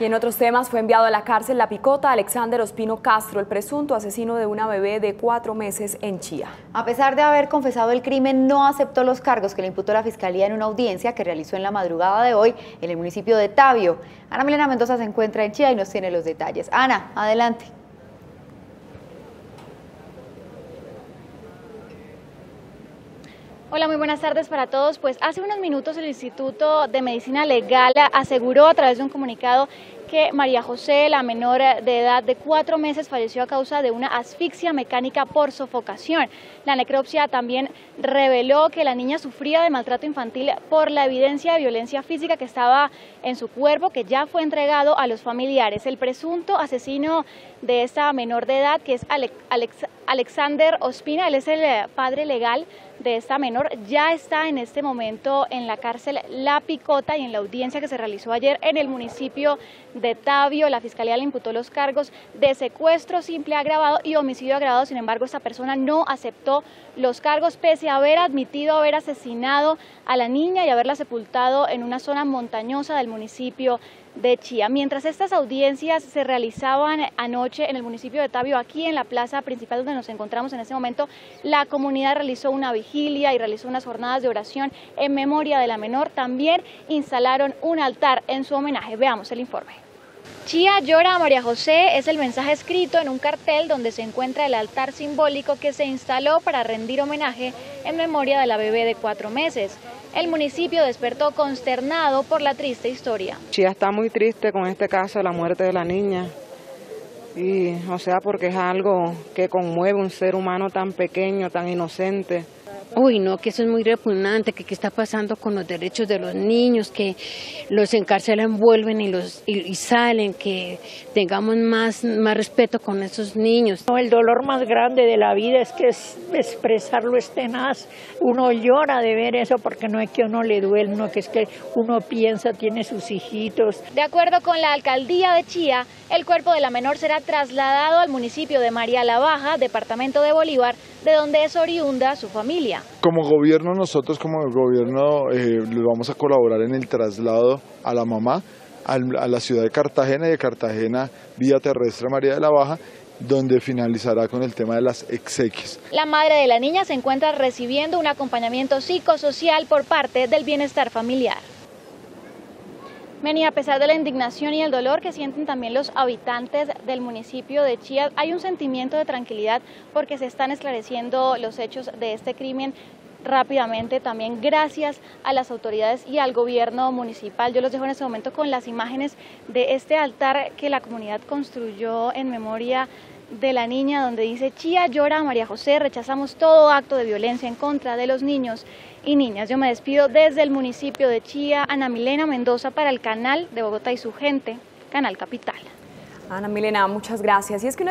Y en otros temas fue enviado a la cárcel la picota Alexander Ospino Castro, el presunto asesino de una bebé de cuatro meses en Chía. A pesar de haber confesado el crimen, no aceptó los cargos que le imputó la Fiscalía en una audiencia que realizó en la madrugada de hoy en el municipio de Tabio. Ana Milena Mendoza se encuentra en Chía y nos tiene los detalles. Ana, adelante. Hola, muy buenas tardes para todos. Pues hace unos minutos el Instituto de Medicina Legal aseguró a través de un comunicado que María José, la menor de edad de cuatro meses, falleció a causa de una asfixia mecánica por sofocación. La necropsia también reveló que la niña sufría de maltrato infantil por la evidencia de violencia física que estaba en su cuerpo, que ya fue entregado a los familiares. El presunto asesino de esta menor de edad, que es Alexander Ospina, él es el padre legal de esta menor, ya está en este momento en la cárcel La Picota y en la audiencia que se realizó ayer en el municipio de Tabio. La fiscalía le imputó los cargos de secuestro simple agravado y homicidio agravado. Sin embargo, esta persona no aceptó los cargos pese a haber admitido haber asesinado a la niña y haberla sepultado en una zona montañosa del municipio de Chía. Mientras estas audiencias se realizaban anoche en el municipio de Tabio, aquí en la plaza principal donde nos encontramos en este momento, la comunidad realizó una vigilia y realizó unas jornadas de oración en memoria de la menor. También instalaron un altar en su homenaje. Veamos el informe. Chía llora a María José es el mensaje escrito en un cartel donde se encuentra el altar simbólico que se instaló para rendir homenaje en memoria de la bebé de cuatro meses. El municipio despertó consternado por la triste historia. Chía está muy triste con este caso de la muerte de la niña. Y, o sea, porque es algo que conmueve un ser humano tan pequeño, tan inocente. Uy, no, que eso es muy repugnante, que qué está pasando con los derechos de los niños, que los encarcelan, vuelven y los y, salen, que tengamos más, más respeto con esos niños. el dolor más grande de la vida es que expresarlo es tenaz. Uno llora de ver eso porque no es que uno le duele, no que es que uno piensa, tiene sus hijitos. De acuerdo con la alcaldía de Chía, el cuerpo de la menor será trasladado al municipio de María la Baja, departamento de Bolívar, de donde es oriunda su familia. Como gobierno, nosotros como gobierno eh, les vamos a colaborar en el traslado a la mamá a la ciudad de Cartagena y de Cartagena vía terrestre María de la Baja donde finalizará con el tema de las exequias. La madre de la niña se encuentra recibiendo un acompañamiento psicosocial por parte del bienestar familiar. Meni, a pesar de la indignación y el dolor que sienten también los habitantes del municipio de Chía, hay un sentimiento de tranquilidad porque se están esclareciendo los hechos de este crimen rápidamente también gracias a las autoridades y al gobierno municipal. Yo los dejo en este momento con las imágenes de este altar que la comunidad construyó en memoria de la niña donde dice Chía llora María José, rechazamos todo acto de violencia en contra de los niños y niñas. Yo me despido desde el municipio de Chía, Ana Milena Mendoza para el canal de Bogotá y su gente, Canal Capital. Ana Milena, muchas gracias. Y es que